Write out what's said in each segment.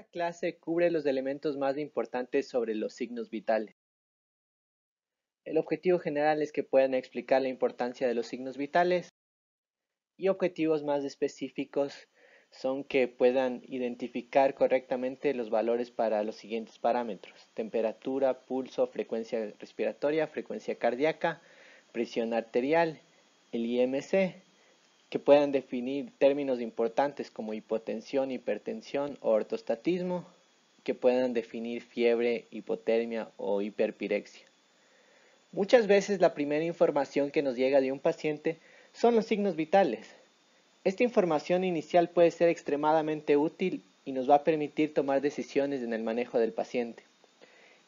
Esta clase cubre los elementos más importantes sobre los signos vitales. El objetivo general es que puedan explicar la importancia de los signos vitales y objetivos más específicos son que puedan identificar correctamente los valores para los siguientes parámetros. Temperatura, pulso, frecuencia respiratoria, frecuencia cardíaca, presión arterial, el IMC, que puedan definir términos importantes como hipotensión, hipertensión o ortostatismo, que puedan definir fiebre, hipotermia o hiperpirexia. Muchas veces la primera información que nos llega de un paciente son los signos vitales. Esta información inicial puede ser extremadamente útil y nos va a permitir tomar decisiones en el manejo del paciente.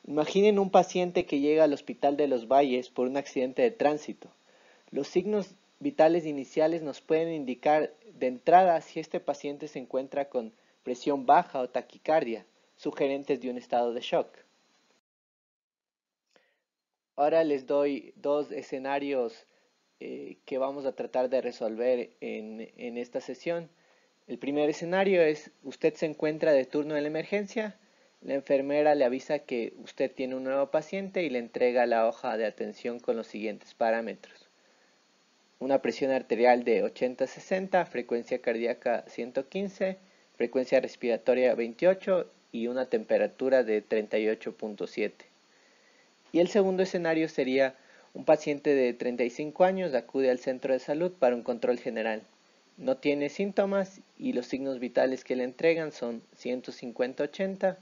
Imaginen un paciente que llega al hospital de los valles por un accidente de tránsito. Los signos vitales iniciales nos pueden indicar de entrada si este paciente se encuentra con presión baja o taquicardia, sugerentes de un estado de shock. Ahora les doy dos escenarios eh, que vamos a tratar de resolver en, en esta sesión. El primer escenario es usted se encuentra de turno en la emergencia, la enfermera le avisa que usted tiene un nuevo paciente y le entrega la hoja de atención con los siguientes parámetros una presión arterial de 80-60, frecuencia cardíaca 115, frecuencia respiratoria 28 y una temperatura de 38.7. Y el segundo escenario sería un paciente de 35 años acude al centro de salud para un control general. No tiene síntomas y los signos vitales que le entregan son 150-80,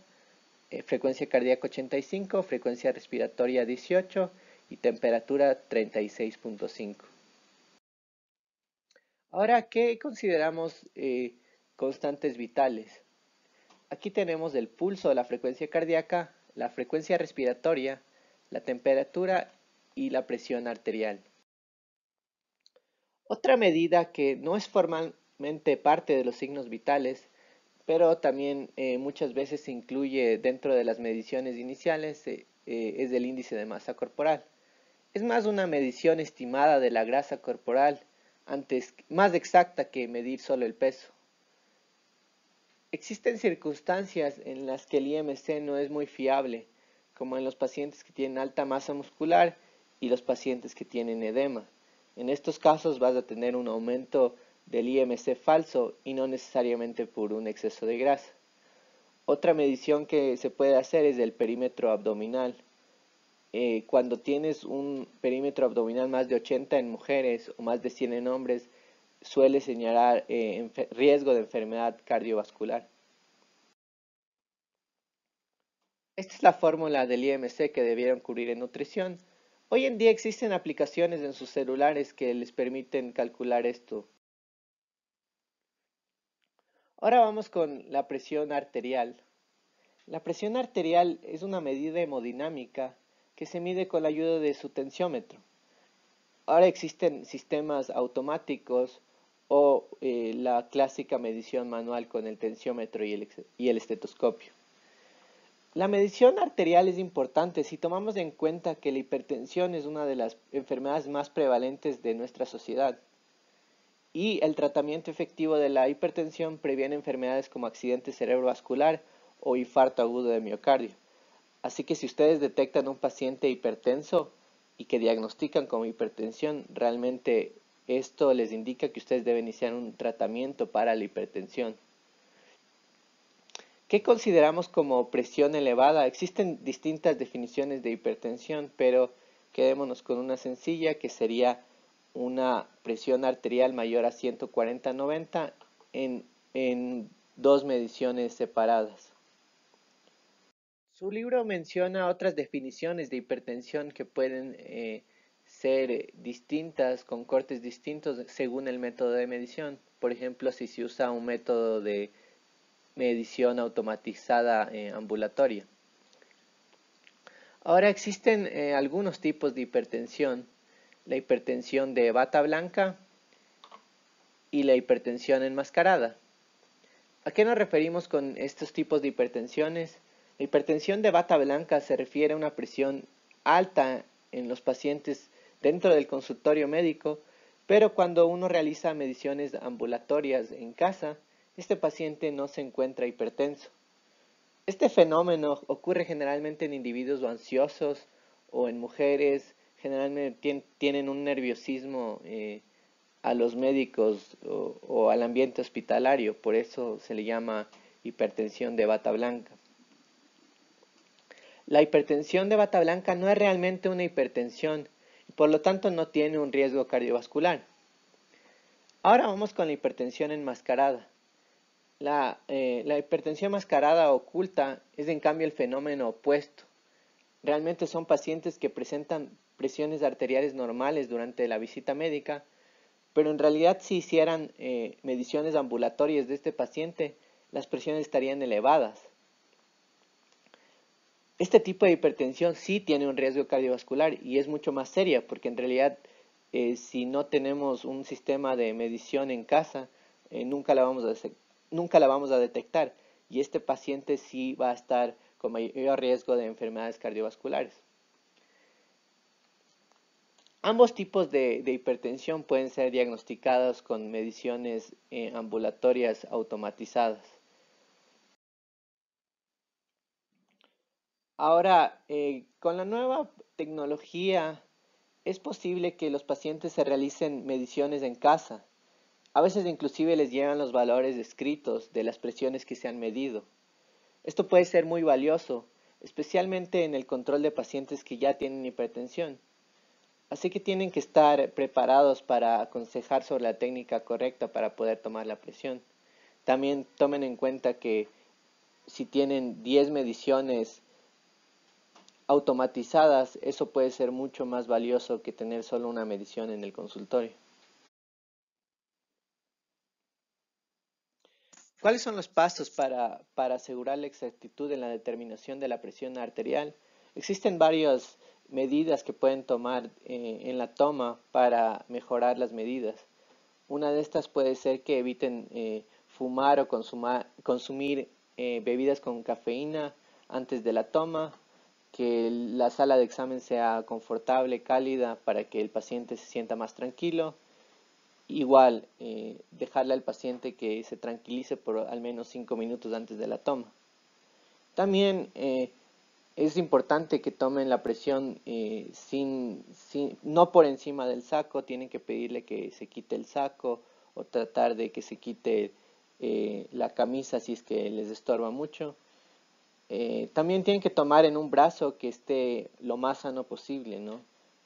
eh, frecuencia cardíaca 85, frecuencia respiratoria 18 y temperatura 36.5. Ahora, ¿qué consideramos eh, constantes vitales? Aquí tenemos el pulso, la frecuencia cardíaca, la frecuencia respiratoria, la temperatura y la presión arterial. Otra medida que no es formalmente parte de los signos vitales, pero también eh, muchas veces se incluye dentro de las mediciones iniciales, eh, es el índice de masa corporal. Es más una medición estimada de la grasa corporal antes, más exacta que medir solo el peso. Existen circunstancias en las que el IMC no es muy fiable, como en los pacientes que tienen alta masa muscular y los pacientes que tienen edema. En estos casos vas a tener un aumento del IMC falso y no necesariamente por un exceso de grasa. Otra medición que se puede hacer es el perímetro abdominal. Eh, cuando tienes un perímetro abdominal más de 80 en mujeres o más de 100 en hombres, suele señalar eh, riesgo de enfermedad cardiovascular. Esta es la fórmula del IMC que debieron cubrir en nutrición. Hoy en día existen aplicaciones en sus celulares que les permiten calcular esto. Ahora vamos con la presión arterial. La presión arterial es una medida hemodinámica que se mide con la ayuda de su tensiómetro. Ahora existen sistemas automáticos o eh, la clásica medición manual con el tensiómetro y el, y el estetoscopio. La medición arterial es importante si tomamos en cuenta que la hipertensión es una de las enfermedades más prevalentes de nuestra sociedad y el tratamiento efectivo de la hipertensión previene enfermedades como accidente cerebrovascular o infarto agudo de miocardio. Así que si ustedes detectan un paciente hipertenso y que diagnostican como hipertensión, realmente esto les indica que ustedes deben iniciar un tratamiento para la hipertensión. ¿Qué consideramos como presión elevada? Existen distintas definiciones de hipertensión, pero quedémonos con una sencilla que sería una presión arterial mayor a 140-90 en, en dos mediciones separadas. Su libro menciona otras definiciones de hipertensión que pueden eh, ser distintas, con cortes distintos según el método de medición. Por ejemplo, si se usa un método de medición automatizada eh, ambulatoria. Ahora existen eh, algunos tipos de hipertensión. La hipertensión de bata blanca y la hipertensión enmascarada. ¿A qué nos referimos con estos tipos de hipertensiones? La hipertensión de bata blanca se refiere a una presión alta en los pacientes dentro del consultorio médico, pero cuando uno realiza mediciones ambulatorias en casa, este paciente no se encuentra hipertenso. Este fenómeno ocurre generalmente en individuos ansiosos o en mujeres, generalmente tienen un nerviosismo eh, a los médicos o, al ambiente hospitalario, por eso se le llama hipertensión de bata blanca. La hipertensión de bata blanca no es realmente una hipertensión y por lo tanto no tiene un riesgo cardiovascular. Ahora vamos con la hipertensión enmascarada. La, eh, la hipertensión mascarada oculta es en cambio el fenómeno opuesto. Realmente son pacientes que presentan presiones arteriales normales durante la visita médica, pero en realidad si hicieran eh, mediciones ambulatorias de este paciente, las presiones estarían elevadas. Este tipo de hipertensión sí tiene un riesgo cardiovascular y es mucho más seria porque en realidad eh, si no tenemos un sistema de medición en casa, eh, nunca, la vamos a, detectar y este paciente sí va a estar con mayor riesgo de enfermedades cardiovasculares. Ambos tipos de, hipertensión pueden ser diagnosticados con mediciones eh, ambulatorias automatizadas. Ahora, eh, con la nueva tecnología es posible que los pacientes se realicen mediciones en casa. A veces inclusive les llegan los valores escritos de las presiones que se han medido. Esto puede ser muy valioso, especialmente en el control de pacientes que ya tienen hipertensión Así que tienen que estar preparados para aconsejar sobre la técnica correcta para poder tomar la presión. También tomen en cuenta que si tienen 10 mediciones automatizadas, eso puede ser mucho más valioso que tener solo una medición en el consultorio. ¿Cuáles son los pasos para, para asegurar la exactitud en la determinación de la presión arterial? Existen varios medidas que pueden tomar eh, en la toma para mejorar las medidas. Una de estas puede ser que eviten eh, fumar o consumir eh, bebidas con cafeína antes de la toma, que la sala de examen sea confortable, cálida, para que el paciente se sienta más tranquilo. Igual, dejarle al paciente que se tranquilice por al menos 5 minutos antes de la toma. También es importante que tomen la presión eh, sin, no por encima del saco, tienen que pedirle que se quite el saco o tratar de que se quite eh, la camisa si es que les estorba mucho. Eh, también tienen que tomar en un brazo que esté lo más sano posible, ¿no?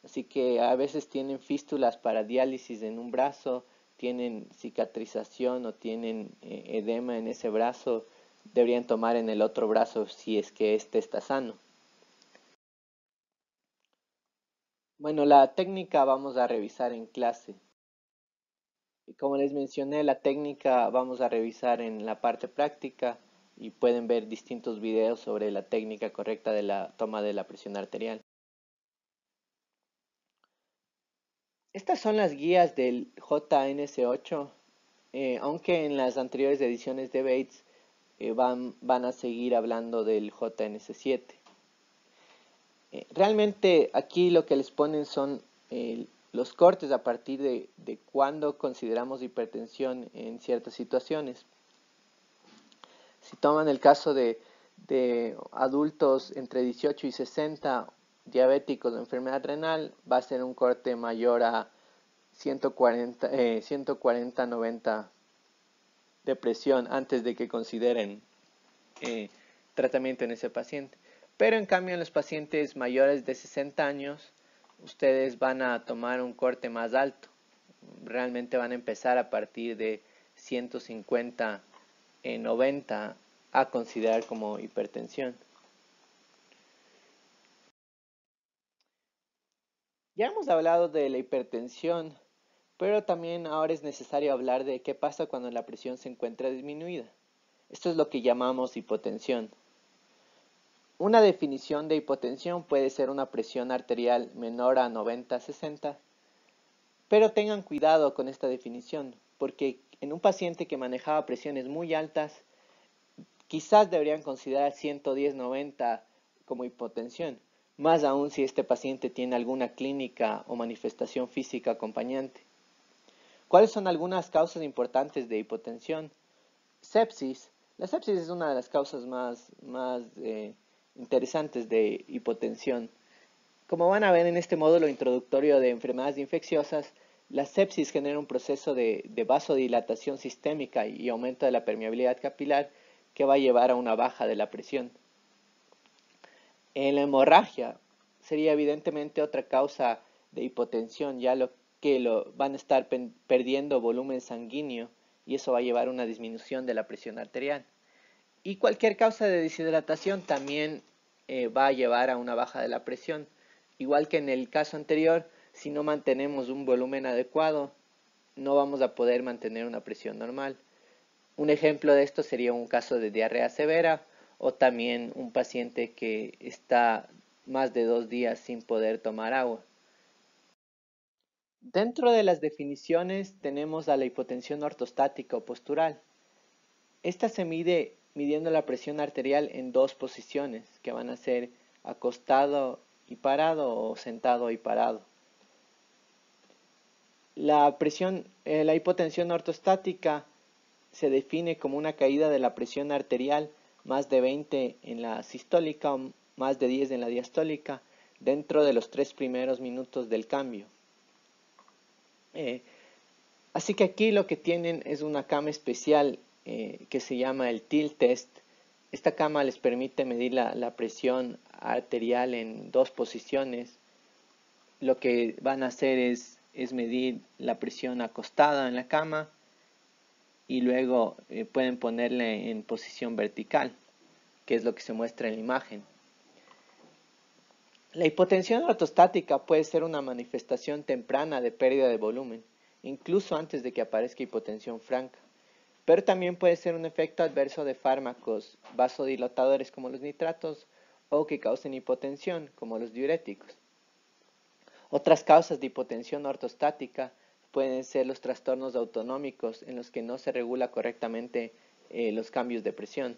Así que a veces tienen fístulas para diálisis en un brazo, tienen cicatrización o tienen edema en ese brazo, deberían tomar en el otro brazo si es que este está sano. Bueno, la técnica vamos a revisar en clase. Como les mencioné, la técnica vamos a revisar en la parte práctica y pueden ver distintos videos sobre la técnica correcta de la toma de la presión arterial. Estas son las guías del JNS8, eh, aunque en las anteriores ediciones de Bates eh, van, van a seguir hablando del JNS7. Eh, realmente aquí lo que les ponen son los cortes a partir de, de cuando consideramos hipertensión en ciertas situaciones. Si toman el caso de, adultos entre 18 y 60 diabéticos de enfermedad renal, va a ser un corte mayor a 140, 140 90 de presión antes de que consideren eh, tratamiento en ese paciente. Pero en cambio en los pacientes mayores de 60 años, ustedes van a tomar un corte más alto. Realmente van a empezar a partir de 150 en 90 a considerar como hipertensión. Ya hemos hablado de la hipertensión, pero también ahora es necesario hablar de qué pasa cuando la presión se encuentra disminuida. Esto es lo que llamamos hipotensión. Una definición de hipotensión puede ser una presión arterial menor a 90-60, pero tengan cuidado con esta definición, porque en un paciente que manejaba presiones muy altas, quizás deberían considerar 110-90 como hipotensión, más aún si este paciente tiene alguna clínica o manifestación física acompañante. ¿Cuáles son algunas causas importantes de hipotensión? Sepsis, La sepsis es una de las causas más, más eh, interesantes de hipotensión. Como van a ver en este módulo introductorio de enfermedades infecciosas, la sepsis genera un proceso de, vasodilatación sistémica y aumento de la permeabilidad capilar que va a llevar a una baja de la presión. La hemorragia sería evidentemente otra causa de hipotensión, ya que lo, van a estar perdiendo volumen sanguíneo y eso va a llevar a una disminución de la presión arterial. Y cualquier causa de deshidratación también eh, va a llevar a una baja de la presión. Igual que en el caso anterior, si no mantenemos un volumen adecuado, no vamos a poder mantener una presión normal. Un ejemplo de esto sería un caso de diarrea severa o también un paciente que está más de dos días sin poder tomar agua. Dentro de las definiciones tenemos a la hipotensión ortostática o postural. Esta se mide midiendo la presión arterial en dos posiciones, que van a ser acostado y parado o sentado y parado. La presión, eh, la hipotensión ortostática se define como una caída de la presión arterial más de 20 en la sistólica o más de 10 en la diastólica dentro de los tres primeros minutos del cambio. Eh, así que aquí lo que tienen es una cama especial eh, que se llama el TIL test. Esta cama les permite medir la, presión arterial en dos posiciones. Lo que van a hacer es, es medir la presión acostada en la cama y luego eh, pueden ponerle en posición vertical, que es lo que se muestra en la imagen. La hipotensión ortostática puede ser una manifestación temprana de pérdida de volumen, incluso antes de que aparezca hipotensión franca, pero también puede ser un efecto adverso de fármacos vasodilatadores como los nitratos o que causen hipotensión como los diuréticos. Otras causas de hipotensión ortostática pueden ser los trastornos autonómicos en los que no se regula correctamente eh, los cambios de presión.